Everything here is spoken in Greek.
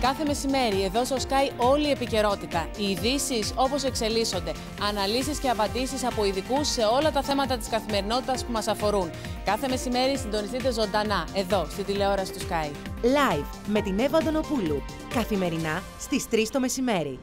Κάθε μεσημέρι εδώ στο Sky όλη η επικαιρότητα. Οι ειδήσεις όπως εξελίσσονται. Αναλύσεις και απαντήσεις από ειδικούς σε όλα τα θέματα της καθημερινότητας που μας αφορούν. Κάθε μεσημέρι συντονιστείτε ζωντανά εδώ στη τηλεόραση του Sky. Live με την Εύα Αντωνοπούλου. Καθημερινά στις 3 το μεσημέρι.